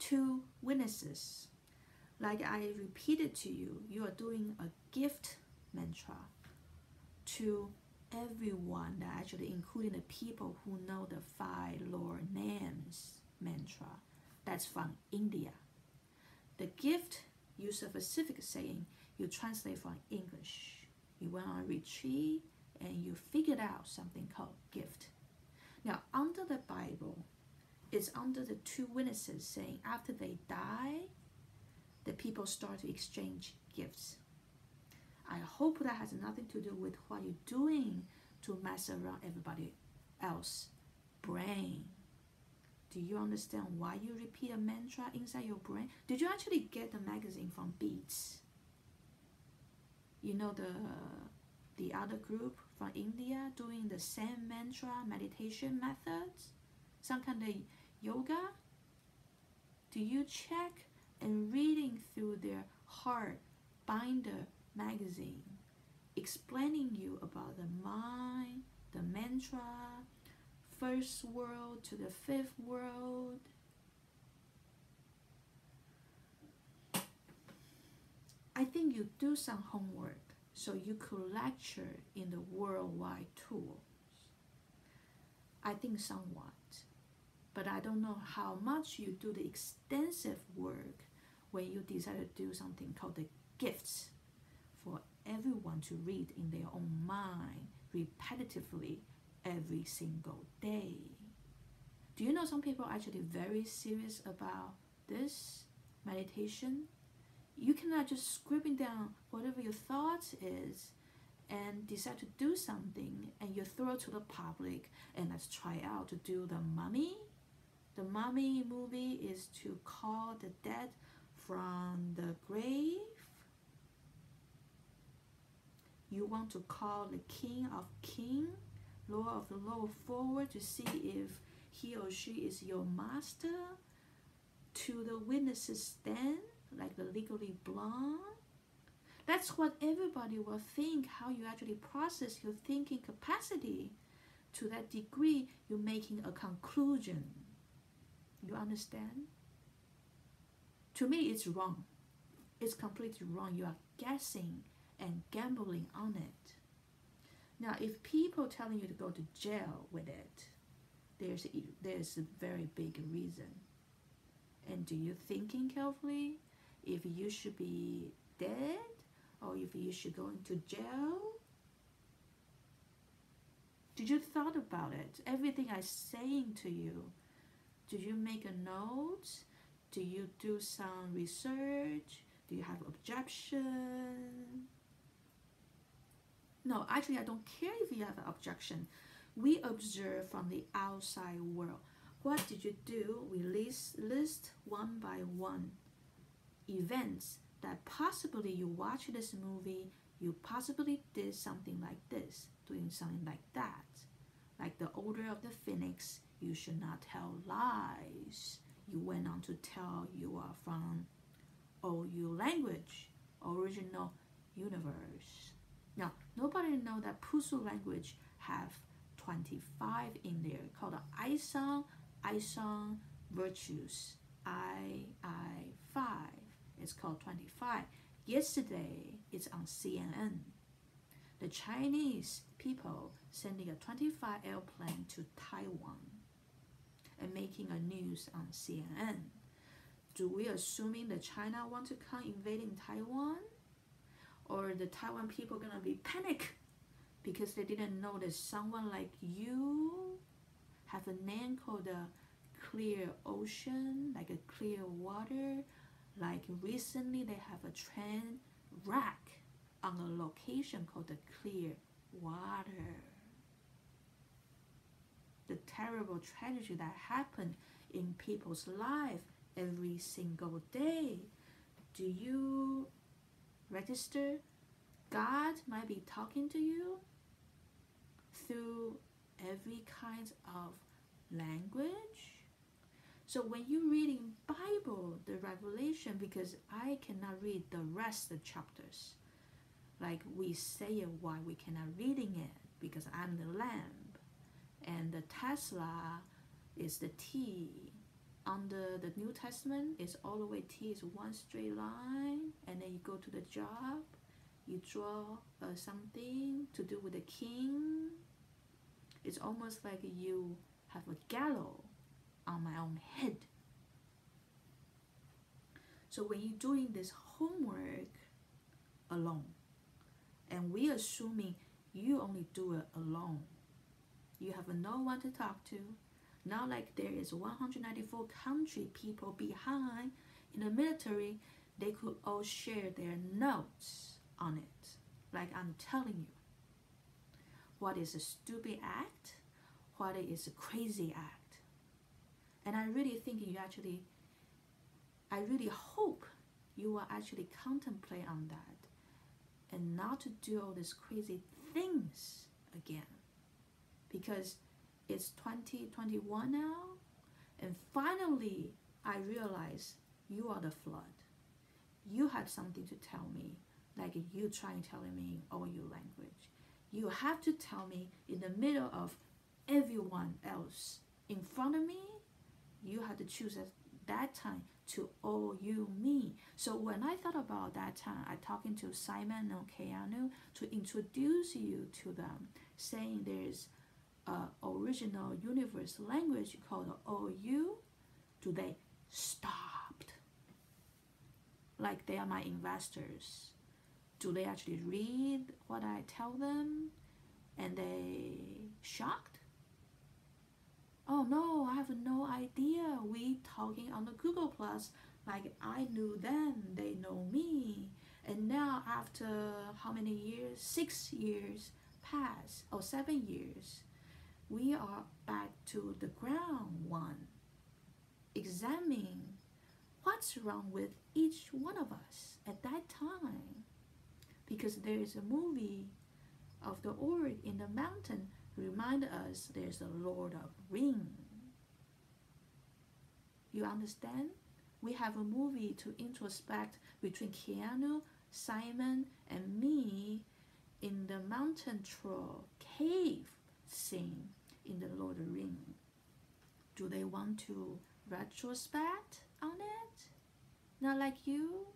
two witnesses. Like I repeated to you, you are doing a gift mantra to everyone, actually including the people who know the five Lord names mantra. That's from India. The gift use a specific saying you translate from English. You went on a retreat and you figured out something called gift. Now, under the Bible, it's under the two witnesses saying after they die, the people start to exchange gifts. I hope that has nothing to do with what you're doing to mess around everybody else brain. Do you understand why you repeat a mantra inside your brain? Did you actually get the magazine from Beas? You know the the other group from India doing the same mantra meditation methods, some kind of yoga. Do you check and reading through their heart binder magazine, explaining you about the mind, the mantra, first world to the fifth world. I think you do some homework so you could lecture in the worldwide tools. I think somewhat, but I don't know how much you do the extensive work when you decide to do something called the gifts for everyone to read in their own mind repetitively every single day. Do you know some people are actually very serious about this meditation? You cannot just scribbling down whatever your thoughts is and decide to do something and you throw it to the public and let's try out to do the mummy. The mummy movie is to call the dead from the grave. You want to call the king of king Lord of the Lord forward to see if he or she is your master to the witnesses stand like the legally blonde. That's what everybody will think how you actually process your thinking capacity. To that degree, you're making a conclusion. You understand? To me, it's wrong. It's completely wrong. You are guessing and gambling on it. Now, if people telling you to go to jail with it, there's a, there's a very big reason. And do you thinking carefully if you should be dead or if you should go into jail? Did you thought about it? Everything I saying to you, did you make a note? Do you do some research? Do you have objection? No, actually, I don't care if you have an objection. We observe from the outside world. What did you do? We list, list one by one events that possibly you watch this movie, you possibly did something like this, doing something like that. Like the order of the phoenix, you should not tell lies. You went on to tell you are from OU language, original universe. Now, nobody know that Pusu language have 25 in there called the Isong, Isong virtues. I, I, 5. It's called 25. Yesterday, it's on CNN. The Chinese people sending a 25 airplane to Taiwan and making a news on CNN. Do we assuming that China want to come invading Taiwan? or the Taiwan people gonna be panic because they didn't know that someone like you have a name called the clear ocean, like a clear water. Like recently they have a train wreck on a location called the clear water. The terrible tragedy that happened in people's life every single day. Do you register, God might be talking to you through every kind of language. So when you reading Bible, the Revelation, because I cannot read the rest of the chapters, like we say why we cannot reading it because I'm the lamb, and the Tesla is the T, under the New Testament, it's all the way T is one straight line, and then you go to the job, you draw uh, something to do with the king. It's almost like you have a gallows on my own head. So when you're doing this homework alone, and we assuming you only do it alone, you have no one to talk to. Not like there is 194 country people behind in the military, they could all share their notes on it. Like I'm telling you, what is a stupid act, what is a crazy act. And I really think you actually, I really hope you will actually contemplate on that and not to do all these crazy things again. Because it's 2021 now and finally i realize you are the flood. You have something to tell me like you trying telling me all your language. You have to tell me in the middle of everyone else in front of me you have to choose that time to all you me so when i thought about that time i talking to simon and keanu to introduce you to them saying there's uh, original universe language called OU, do they stopped? Like they are my investors. Do they actually read what I tell them and they shocked? Oh no, I have no idea. We talking on the Google Plus like I knew them, they know me. And now after how many years? Six years pass or seven years we are back to the ground one, examining what's wrong with each one of us at that time. Because there is a movie of the Ori in the mountain remind us there's a Lord of Ring. You understand? We have a movie to introspect between Keanu, Simon, and me in the mountain troll cave scene in the Lord of Ring. Do they want to retrospect on it? Not like you?